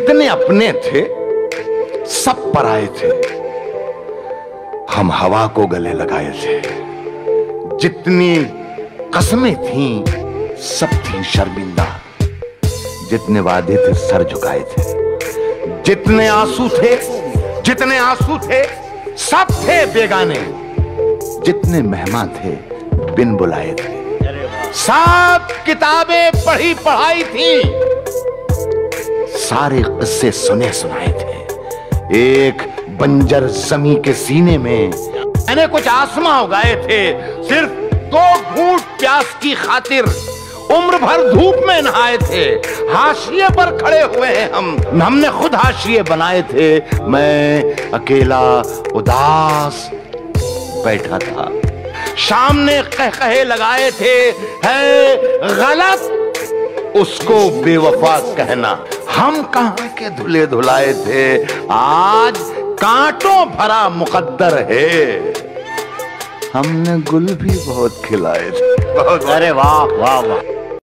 जितने अपने थे, सब पराए थे। हम हवा को गले लगाए थे। जितनी कसमें थीं, सब थी शर्मिंदा। जितने वादे थे, सर झुकाए थे। जितने आँसू थे, जितने आँसू थे, सब थे बेगाने। जितने मेहमान थे, बिन बुलाए थे। सब किताबें पढ़ी पढ़ाई थी। सारे किस्से सुने सुनाए थे। एक बंजर जमी के सीने में मैंने कुछ आसमा उगाए थे। सिर्फ़ दो घूट प्यास की खातिर उम्र भर धूप में नहाए थे। हाशिए पर खड़े हुए हैं हम। हमने खुद हाशिए बनाए थे। मैं अकेला उदास बैठा था। शाम ने कह कहे लगाए थे, है गलत उसको बेवफा कहना। हम कहाँ के धुले धुलाए थे? आज कांटों भरा मुकद्दर है। हमने गुल भी बहुत खिलाए थे। बहुत अरे वाह वाह वाह।